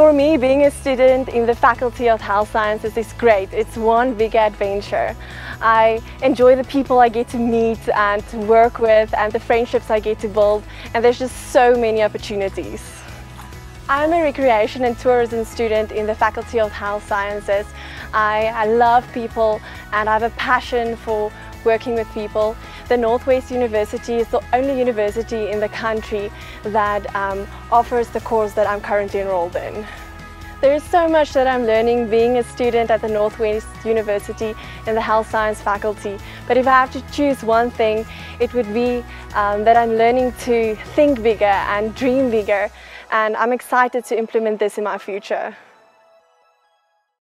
For me, being a student in the Faculty of Health Sciences is great. It's one big adventure. I enjoy the people I get to meet and to work with and the friendships I get to build and there's just so many opportunities. I'm a recreation and tourism student in the Faculty of Health Sciences. I, I love people and I have a passion for working with people. The Northwest University is the only university in the country that um, offers the course that I'm currently enrolled in. There is so much that I'm learning being a student at the Northwest University in the Health Science faculty. But if I have to choose one thing, it would be um, that I'm learning to think bigger and dream bigger. And I'm excited to implement this in my future.